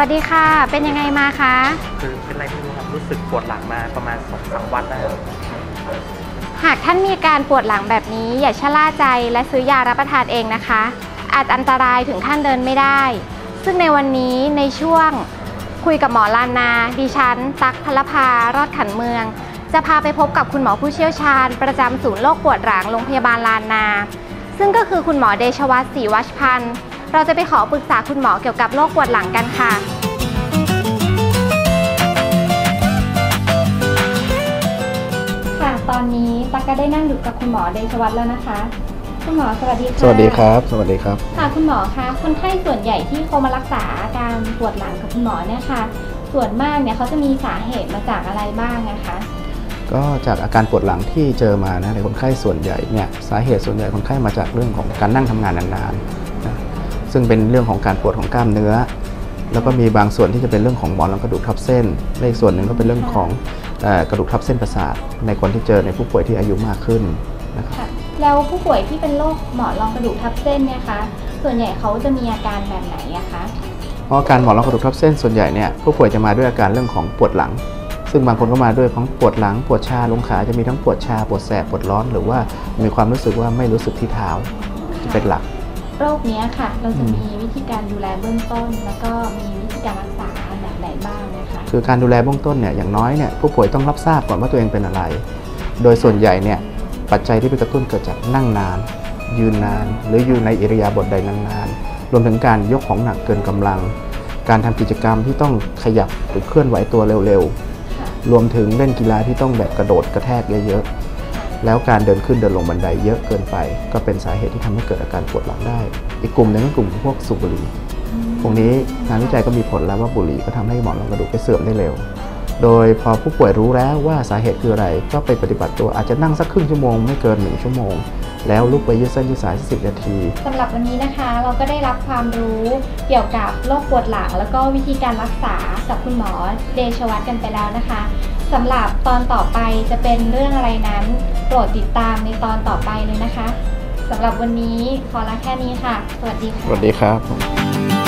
วัสดีค่ะ เป็นยังไงมาคะ คือเป็นอะไรไม่รู้ครับรู้สึกปวดหลังมาประมาณสองสามวันแล้วหากท่านมีอาการปวดหลังแบบนี้อย่าชะล่าใจและซื้อยารับประทานเองนะคะ อาจอันตรายถึงขั้นเดินไม่ได้ ซึ่งในวันนี้ในช่วงคุยกับหมอลานนา ดิฉัน ตักพลภารอดขันเมือง จะพาไปพบกับคุณหมอผู้เชี่ยวชาญ ประจำศูนย์โรคปวดหลังโรงพยาบาลลานนา ซึ่งก็คือคุณหมอเดชวัฒน์ศรีวัชพันธ์ เราจะไปขอปรึกษาคุณหมอเกี่ยวกับโรคปวดหลังกันค่ะ ค่ะ ตอนนี้ตักก็ได้นั่งอยู่กับคุณหมอเดชวัฒน์แล้วนะคะ คุณหมอสวัสดีค่ะสวัสดีครับ สวัสดีครับ ค่ะคุณหมอคะคนไข้ส่วนใหญ่ที่เขามารักษาอาการปวดหลังกับคุณหมอเนี่ยค่ะ ส่วนมากเนี่ยเขาจะมีสาเหตุมาจากอะไรบ้างนะคะ ก็จากอาการปวดหลังที่เจอมานะในคนไข้ส่วนใหญ่เนี่ยสาเหตุส่วนใหญ่คนไข้มาจากเรื่องของการนั่งทำงานนานๆนะ ซึ่งเป็นเรื่องของการปวดของกล้ามเนื้อ แล้วก็มีบางส่วนที่จะเป็นเรื่องของหมอนรองกระดูกทับเส้นและอีกส่วนหนึ่งก็เป็นเรื่องของเอ่อกระดูกทับเส้นประสาท ในคนที่เจอในผู้ป่วยที่อายุมากขึ้นนะครับค่ะแล้วผู้ป่วยที่เป็นโรคหมอนรองกระดูกทับเส้นเนี่ยคะส่วนใหญ่เขาจะมีอาการแบบไหนอะคะเพราะอาการหมอนรองกระดูกทับเส้นส่วนใหญ่เนี่ยผู้ป่วยจะมาด้วยอาการเรื่องของปวดหลัง ซึ่งบางคนก็มาด้วยของปวดหลัง ปวดชาลงขาจะมีทั้งปวดชาปวดแสบปวดร้อน หรือว่ามีความรู้สึกว่าไม่รู้สึกที่เท้าที่เป็นหลัก โรคเนี้ยค่ะ เราจะอืมมีวิธีการดูแลเบื้องต้น แล้วก็มีวิธีการรักษาแบบไหนบ้างนะคะคือการดูแลเบื้องต้นเนี่ยอย่างน้อยเนี่ยผู้ป่วยต้องรับทราบก่อนว่าตัวเองเป็นอะไร โดยส่วนใหญ่เนี่ยปัจจัยที่ไปกระตุ้นเกิดจากนั่งนาน ยืนนาน หรืออยู่ในอิริยาบถใดนานๆรวมถึงการยกของหนักเกินกำลัง การทำกิจกรรมที่ต้องขยับหรือเคลื่อนไหวตัวเร็วค่ะๆรวมถึงเล่นกีฬาที่ต้องแบบกระโดดกระแทกเยอะๆ แล้วการเดินขึ้นเดินลงบันไดเยอะเกินไป ก็เป็นสาเหตุที่ทำให้เกิดอาการปวดหลังได้ อีกกลุ่มหนึ่งก็กลุ่มพวกสูบบุหรี่พวกนี้งานวิจัยก็มีผลแล้วว่าบุหรี่ก็ทำให้หมอนรองกระดูกไปเสื่อมได้เร็ว โดยพอผู้ป่วยรู้แล้วว่าสาเหตุคืออะไรก็ไปปฏิบัติตัวอาจจะนั่งสักครึ่งชั่วโมงไม่เกินหนึ่งชั่วโมงแล้วลุกไปยืดเส้นยืดสายสิบนาที สำหรับวันนี้นะคะ เราก็ได้รับความรู้เกี่ยวกับโรคปวดหลัง แล้วก็วิธีการรักษากับคุณหมอเดชวัฒน์กันไปแล้วนะคะ สำหรับตอนต่อไปจะเป็นเรื่องอะไรนั้น รดติดตามในตอนต่อไปเลยนะคะสำหรับวันนี้ขอลาแค่นี้ค่ะ สวัสดีค่ะ สวัสดีครับ